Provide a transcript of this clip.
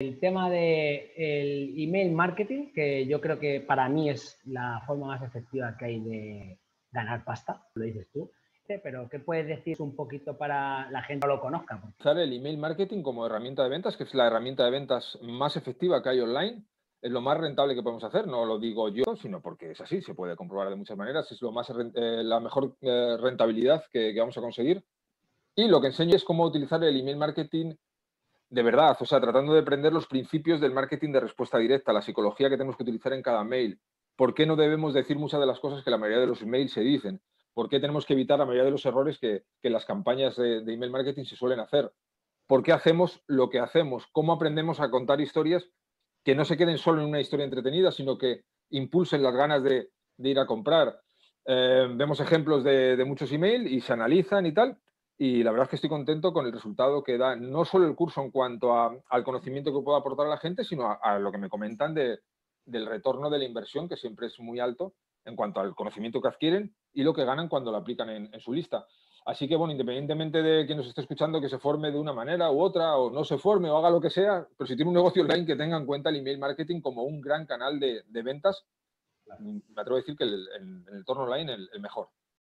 el tema del el email marketing, que yo creo que para mí es la forma más efectiva que hay de ganar pasta, lo dices tú. Pero, ¿qué puedes decir un poquito para la gente que no lo conozca? Usar el email marketing como herramienta de ventas, que es la herramienta de ventas más efectiva que hay online, es lo más rentable que podemos hacer. No lo digo yo, sino porque es así, se puede comprobar de muchas maneras. Es lo más, eh, la mejor eh, rentabilidad que vamos a conseguir. Y lo que enseño es cómo utilizar el email marketing de verdad, o sea, tratando de aprender los principios del marketing de respuesta directa, la psicología que tenemos que utilizar en cada mail, por qué no debemos decir muchas de las cosas que la mayoría de los emails se dicen, por qué tenemos que evitar la mayoría de los errores que, que las campañas de, email marketing se suelen hacer, por qué hacemos lo que hacemos, cómo aprendemos a contar historias que no se queden solo en una historia entretenida, sino que impulsen las ganas de, ir a comprar. Eh, vemos ejemplos de, de muchos emails y se analizan y tal, y la verdad es que estoy contento con el resultado que da no solo el curso en cuanto a, al conocimiento que puedo aportar a la gente, sino a, a lo que me comentan de, del retorno de la inversión, que siempre es muy alto en cuanto al conocimiento que adquieren y lo que ganan cuando lo aplican en, en su lista. Así que, bueno, independientemente de quien nos esté escuchando que se forme de una manera u otra, o no se forme, o haga lo que sea, pero si tiene un negocio online, que tenga en cuenta el email marketing como un gran canal de, de ventas, me atrevo a decir que el, el, el entorno online el, el mejor.